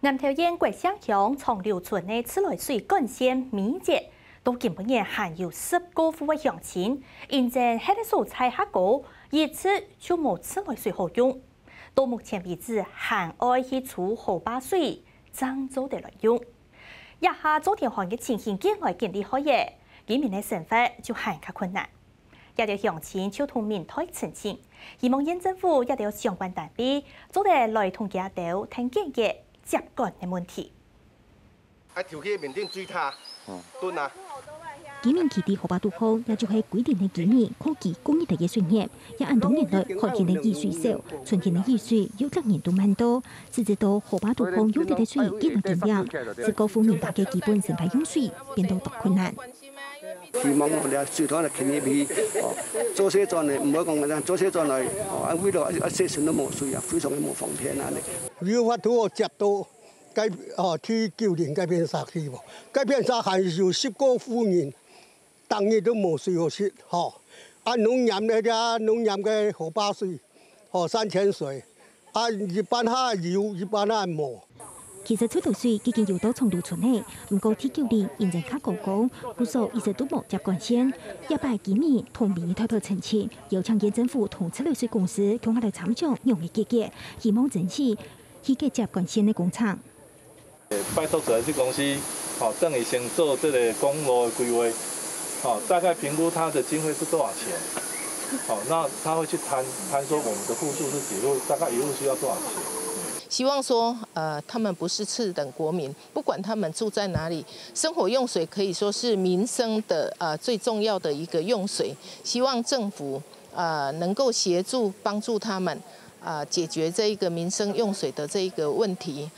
南投县桂香乡长流村的自来水干线米节，到今半夜还有十个户的乡亲，因在海的蔬菜下高，因此就冇自来水好用。到目前为止，还爱去储好把水，漳州的来用。一下昨天行业情形更来更厉害耶，居民的生活就很加困难。也条乡亲就同面台澄清，希望县政府也条相关单位做得来同家头听见嘅接管的问题。啊，条去面顶水塔，蹲啊！居民起地河坝渡口，也就系规定的居民科技公益的热水业，也按同年代海天的雨水少，春天的雨水有两年都蛮多，直至到河坝渡口用地的水大家基本生态用水变得大困难。希望我哋水塘嚟建一批，哦，做些站嚟，唔好講嘅，做些站嚟，哦，喺呢度一些船都冇水啊，非常嘅冇方便啊！你要法度我接到改哦，去九年改变啥去喎？改变啥还有十个户人，当日都冇水好食，吼！啊，农业那啲农业嘅河坝水，哦，山泉水，啊，一般下有，一般下冇。其实出头水已经游到重渡村内，不过天九年现在卡高高，故所一直都冇接管线。一百几米同民偷偷澄清，有强县政府同出流水公司共下来参将用嘅结果，希望争取去个接管线的工厂。拜托出来水公司，好，等于先做这个公路的规划，好，大概评估它的经费是多少钱，好，那他会去谈谈说我们的户数是几户，大概一户需要多少钱。希望说，呃，他们不是次等国民，不管他们住在哪里，生活用水可以说是民生的呃最重要的一个用水。希望政府呃能够协助帮助他们啊解决这一个民生用水的这一个问题。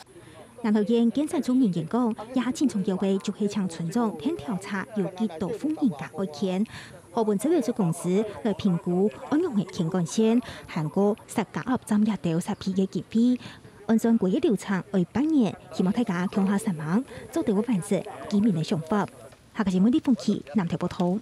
南投县监察中民员工也请从要位就可以向村长听调查有几多户人家爱钱，河本这类子公司来评估安用的天干线，韩国十加二占一到十批嘅结费。按照过一流程为半年，希望大家共下十万，做对我办事，居民的想法。下个新闻的风气，南台报道。